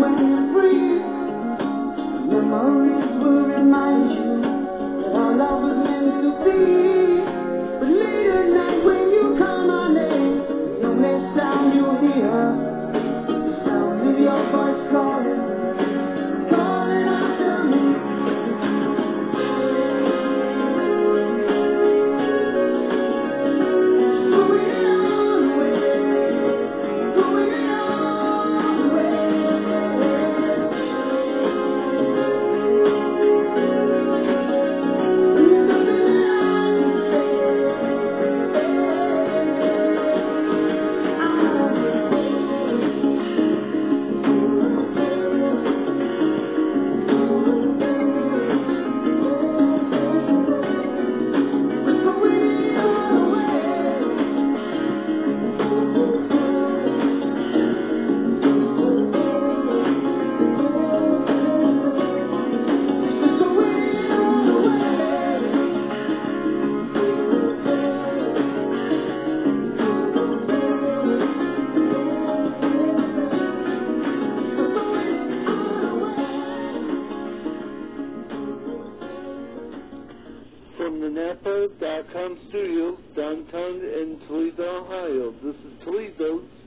when you breathe, memories will remind you that our love was meant to be. But late at night when you call my name, the only sound you hear, the sound of your voice. Toledo, Ohio. This is Toledo's